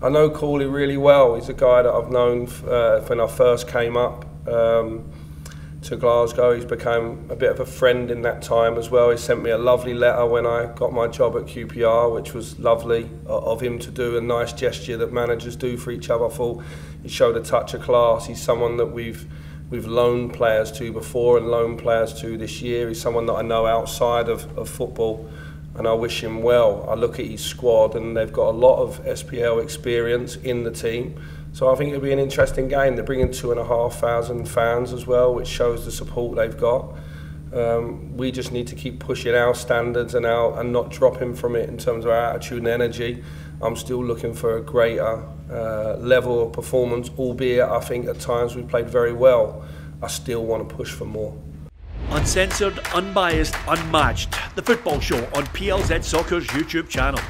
I know Cooley really well. He's a guy that I've known uh, when I first came up um, to Glasgow. He's become a bit of a friend in that time as well. He sent me a lovely letter when I got my job at QPR, which was lovely of him to do a nice gesture that managers do for each other. I thought he showed a touch of class. He's someone that we've we've loaned players to before and loaned players to this year. He's someone that I know outside of, of football and I wish him well. I look at his squad and they've got a lot of SPL experience in the team. So I think it'll be an interesting game. They're bringing two and a half thousand fans as well, which shows the support they've got. Um, we just need to keep pushing our standards and our and not dropping from it in terms of our attitude and energy. I'm still looking for a greater uh, level of performance, albeit I think at times we played very well. I still want to push for more. Uncensored, unbiased, unmatched. The Football Show on PLZ Soccer's YouTube channel.